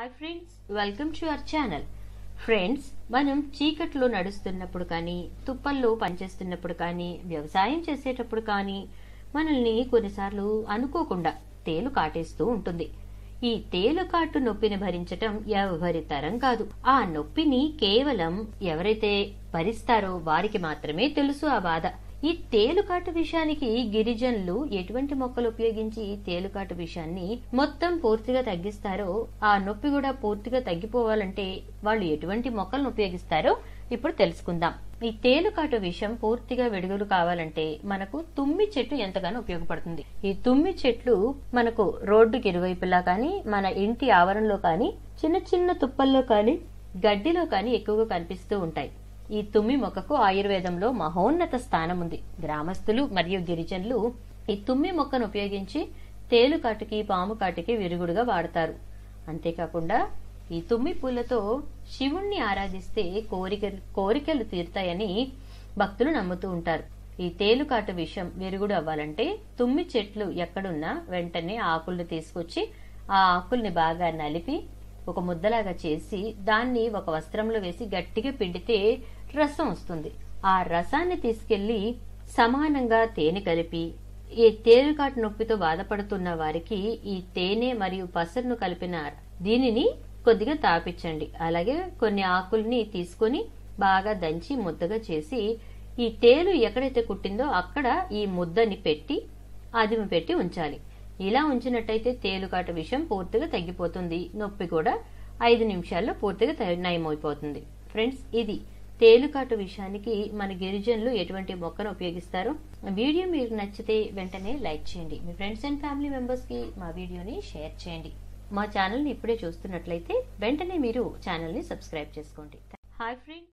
Hi friends welcome to our channel friends మనం చీకట్లో నడుస్తున్నప్పుడు కానీ తుప్పల్లో పనిచేస్తున్నప్పుడు కానీ వ్యవసాయం చేసేటప్పుడు కానీ మనల్ని కొన్నిసార్లు అనుకోకుండా తేలు కాటేస్తూ ఉంటుంది. ఈ తేలు కాటు నొప్పిని భరించటం ఎవరి తరం కాదు. ఆ నొప్పిని కేవలం ఎవరైతే భరిస్తారో వారికి మాత్రమే తెలుసు ఆ బాధ. ఈ తేలుకాటు విషయానికి గిరిజనులు ఎటువంటి మొక్కలు ఉపయోగించి ఈ తేలుకాటు విషయాన్ని మొత్తం పూర్తిగా తగ్గిస్తారో ఆ నొప్పి కూడా పూర్తిగా తగ్గిపోవాలంటే వాళ్ళు ఎటువంటి మొక్కలను ఉపయోగిస్తారో ఇప్పుడు తెలుసుకుందాం. ఈ తేలుకాటు విషయం పూర్తిగా విడుదల కావాలంటే మనకు తుమ్మి చెట్టు ఎంతగానో ఉపయోగపడుతుంది. ఈ తుమ్మి చెట్లు మనకు రోడ్డుకి ఇరువైపులా కానీ మన ఇంటి ఆవరణలో కానీ చిన్న చిన్న తుప్పల్లో కానీ గడ్డిలో కానీ ఎక్కువగా కనిపిస్తూ ఉంటాయి. ఈ తుమ్మి మొక్కకు ఆయుర్వేదంలో మహోన్నత స్థానం ఉంది గ్రామస్తులు మరియు గిరిజనులు ఈ తుమ్మి మొక్కను ఉపయోగించి తేలు కాటుకి పాము కాటుకి విరుగుడుగా వాడతారు. అంతేకాకుండా ఈ తుమ్మి పూలతో శివుణ్ణి ఆరాధిస్తే కోరిక కోరికలు తీరుతాయని భక్తులు నమ్ముతూ ఉంటారు. ఈ తేలుకాటు విషయం విరుగుడు అవ్వాలంటే తుమ్మి చెట్లు ఎక్కడున్నా వెంటనే ఆకుల్ని తీసుకొచ్చి ఆ ఆకుల్ని బాగా నలిపి ఒక ముద్దలాగా చేసి దాన్ని ఒక వస్త్రంలో వేసి గట్టిగా పిండితే రసం వస్తుంది. ఆ రసాన్ని తీసుకెళ్ళి సమానంగా తేనె కలిపి ఈ తేలుకాటు నొప్పితో బాధపడుతున్న వారికి ఈ తేనె మరియు పసరును కలిపిన దీనిని కొద్దిగా తాపించండి అలాగే కొన్ని ఆకుల్ని తీసుకొని బాగా దంచి ముద్దగా చేసి ఈ తేలు ఎక్కడైతే కుట్టిందో అక్కడ ఈ ముద్దని పెట్టి అదిమి పెట్టి ఉంచాలి. ఇలా ఉంచినట్టయితే తేలుకాట విషయం పూర్తిగా తగ్గిపోతుంది. నొప్పి కూడా ఐదు నిమిషాల్లో పూర్తిగా నయమైపోతుంది. ఫ్రెండ్స్ ఇది తేలుకాటు విషయానికి మన గిరిజనులు ఎటువంటి మొక్కను ఉపయోగిస్తారో వీడియో మీకు నచ్చితే వెంటనే లైక్ చేయండి. మీ ఫ్రెండ్స్ అండ్ ఫ్యామిలీ మెంబర్స్కి మా వీడియోని షేర్ చేయండి. మా ఛానల్ని ఇప్పుడే చూస్తున్నట్లయితే వెంటనే మీరు ఛానల్ని సబ్స్క్రైబ్ చేసుకోండి. Hi friend.